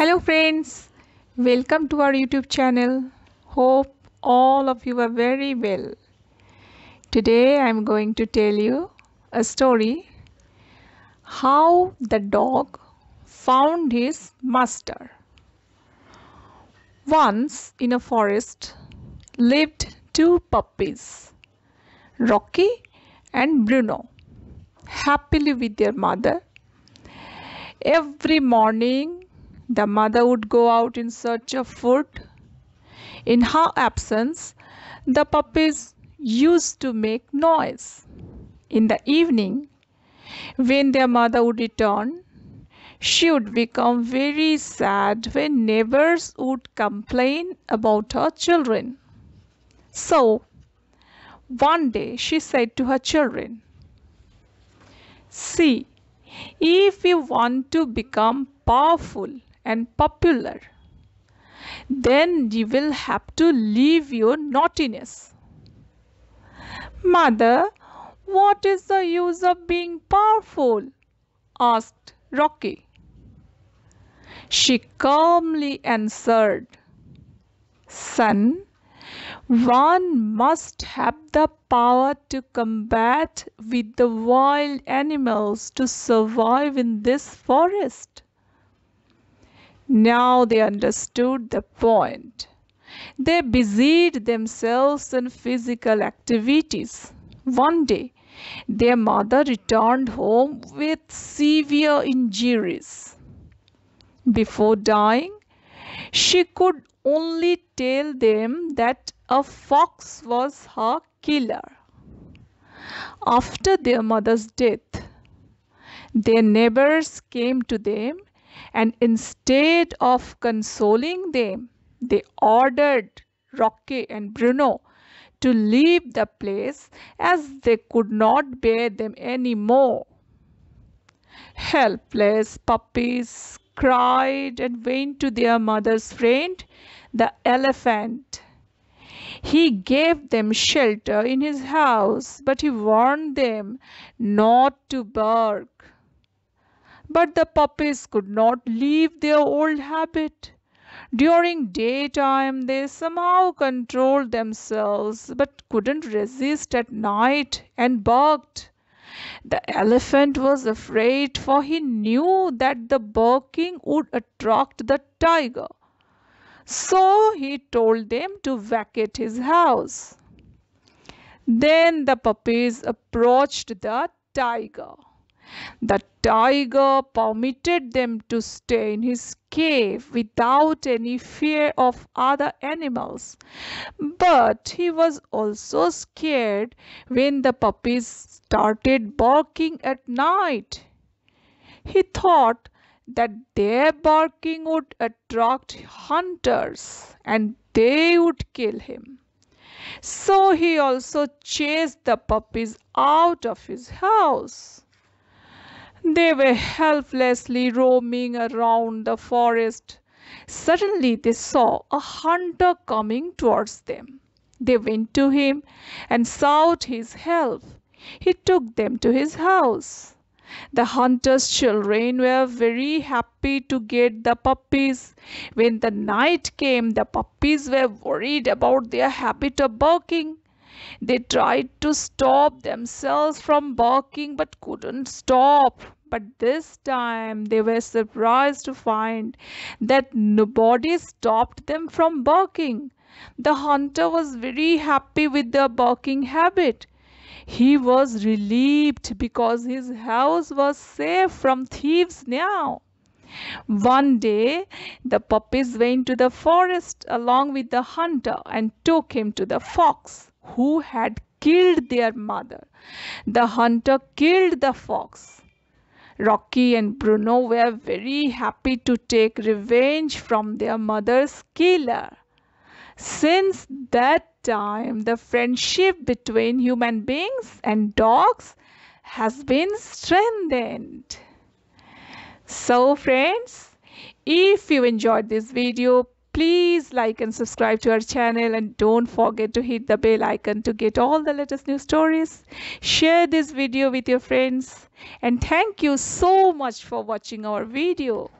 Hello friends, welcome to our YouTube channel. Hope all of you are very well. Today I am going to tell you a story how the dog found his master. Once in a forest lived two puppies, Rocky and Bruno, happily with their mother. Every morning the mother would go out in search of food. In her absence, the puppies used to make noise. In the evening, when their mother would return, she would become very sad when neighbors would complain about her children. So, one day she said to her children, See, if you want to become powerful and popular, then you will have to leave your naughtiness. Mother, what is the use of being powerful? asked Rocky. She calmly answered, Son, one must have the power to combat with the wild animals to survive in this forest. Now they understood the point. They busied themselves in physical activities. One day, their mother returned home with severe injuries. Before dying, she could only tell them that a fox was her killer. After their mother's death, their neighbors came to them and instead of consoling them, they ordered Rocky and Bruno to leave the place as they could not bear them any more. Helpless puppies cried and went to their mother's friend, the elephant. He gave them shelter in his house, but he warned them not to bark. But the puppies could not leave their old habit. During daytime they somehow controlled themselves but couldn't resist at night and barked. The elephant was afraid for he knew that the barking would attract the tiger. So he told them to vacate his house. Then the puppies approached the tiger. The tiger permitted them to stay in his cave without any fear of other animals. But he was also scared when the puppies started barking at night. He thought that their barking would attract hunters and they would kill him. So he also chased the puppies out of his house. They were helplessly roaming around the forest. Suddenly they saw a hunter coming towards them. They went to him and sought his help. He took them to his house. The hunter's children were very happy to get the puppies. When the night came, the puppies were worried about their habit of barking. They tried to stop themselves from barking but couldn't stop. But this time they were surprised to find that nobody stopped them from barking. The hunter was very happy with their barking habit. He was relieved because his house was safe from thieves now. One day the puppies went to the forest along with the hunter and took him to the fox who had killed their mother. The hunter killed the fox. Rocky and Bruno were very happy to take revenge from their mother's killer. Since that time, the friendship between human beings and dogs has been strengthened. So friends, if you enjoyed this video, please like and subscribe to our channel and don't forget to hit the bell icon to get all the latest news stories. Share this video with your friends and thank you so much for watching our video.